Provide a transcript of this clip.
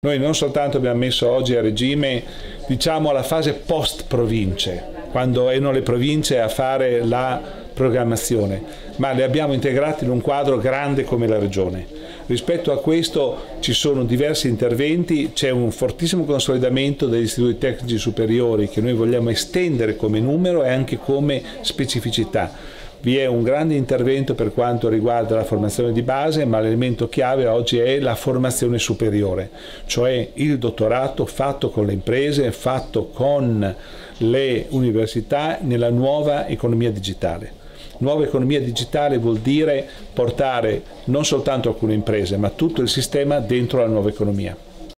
Noi non soltanto abbiamo messo oggi a regime diciamo la fase post province, quando erano le province a fare la programmazione, ma le abbiamo integrate in un quadro grande come la regione. Rispetto a questo ci sono diversi interventi, c'è un fortissimo consolidamento degli istituti tecnici superiori che noi vogliamo estendere come numero e anche come specificità vi è un grande intervento per quanto riguarda la formazione di base, ma l'elemento chiave oggi è la formazione superiore, cioè il dottorato fatto con le imprese, fatto con le università nella nuova economia digitale. Nuova economia digitale vuol dire portare non soltanto alcune imprese, ma tutto il sistema dentro la nuova economia.